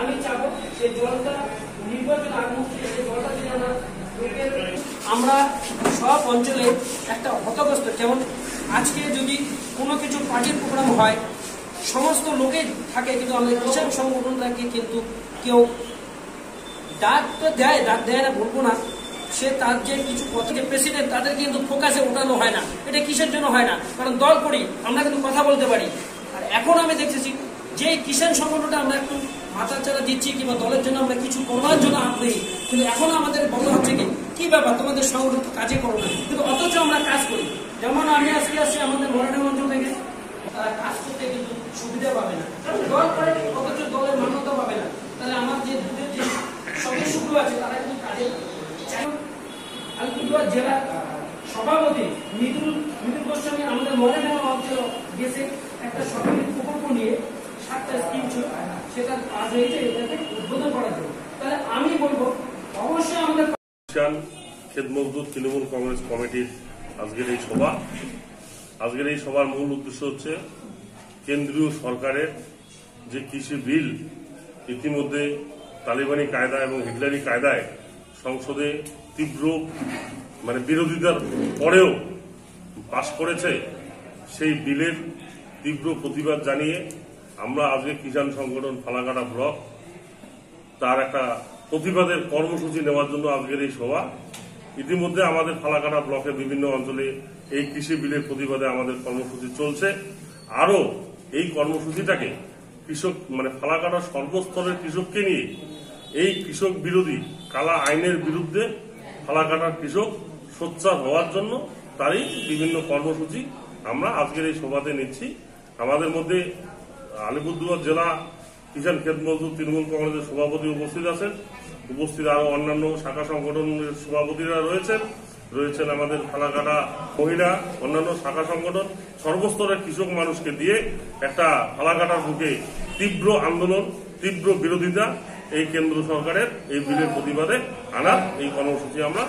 আমি চাবো সে জলটা নির্বাচন জলটা আমরা সব অঞ্চলে একটা হতগ্রস্ত যেমন আজকে যদি কোনো কিছু পার্টির প্রোগ্রাম হয়, সমস্ত লোকে থাকে, কিন্তু আমাদের কিষাণ সংগঠনটাকে কিন্তু কেউ ডাক তো দেয়, ডাক দেয় না, বলব না। সে তার যে কিছু কথা যে প্রেসিডেন্ট তাদের কিন্তু ফোকাসে ওঠানো হয় না। এটা কিসের জন্য হয় না? কারণ দল করি, আমরা কিন্তু কথা বলতে পারি। আর এখন আমি দেখতেছি যে কিষাণ সংগঠনটা আমরা একটু মাথার চারা দিচ্ছি কিংবা দলের জন্য আমরা কিছু করবার জন্য আগ্রহী কিন্তু এখন আমাদের বলা হচ্ছে কি? কি ব্যাপার? তোমাদের সংগঠন কাজে করো না। কিন্তু অথচ আমরা কাজ করি। যেমন আমি আজকে আসছি আমাদের মরাঠা অঞ্চল থেকে। তারা কাজ করতে কিন্তু সুবিধা পাবে না। কারণ দল করে অথচ দলের মান্যতা পাবে না। তাহলে আমার যে দুধের যে সদস্যগুলো আছে, তারা কিন্তু কাজে আলিপুরদুয়ার জেলার সভাপতি মৃদুল মৃদুল গোস্বামী আমাদের মডেল অঞ্চল গেছে একটা সরকারি মজদুর তৃণমূল কংগ্রেস কমিটির আজকের এই সভা। আজকের এই সভার মূল উদ্দেশ্য হচ্ছে, কেন্দ্রীয় সরকারের যে কৃষি বিল, ইতিমধ্যে তালিবানি কায়দা এবং হিটলারি কায়দায় সংসদে তীব্র মানে বিরোধিতার পরেও পাশ করেছে, সেই বিলের তীব্র প্রতিবাদ জানিয়ে আমরা আজকে কিষাণ সংগঠন ফালাকাটা ব্লক, তার একটা প্রতিবাদের কর্মসূচি নেওয়ার জন্য আজকের এই সভা। ইতিমধ্যে আমাদের ফালাকাটা ব্লকের বিভিন্ন অঞ্চলে এই কৃষি বিলের প্রতিবাদে আমাদের কর্মসূচি চলছে। আরও এই কর্মসূচিটাকে কৃষক মানে ফালাকাটা সর্বস্তরের কৃষককে নিয়ে এই কৃষক বিরোধী কালা আইনের বিরুদ্ধে ফালাকাটার কৃষক সোচ্চার হওয়ার জন্য তারই বিভিন্ন কর্মসূচি আমরা আজকের এই সভাতে নিচ্ছি। আমাদের মধ্যে আলিপুরদুয়ার জেলা কিষাণ ক্ষেত মজদুর তৃণমূল কংগ্রেসের সভাপতি উপস্থিত আছেন। উপস্থিত আরও অন্যান্য শাখা সংগঠনের সভাপতিরা রয়েছেন। রয়েছেন আমাদের ফালাকাটা মহিলা, অন্যান্য শাখা সংগঠন, সর্বস্তরের কৃষক মানুষকে দিয়ে একটা ফালাকাটার বুকে তীব্র আন্দোলন, তীব্র বিরোধিতা এই কেন্দ্র সরকারের এই বিলের প্রতিবাদে আনার এই কর্মসূচি আমরা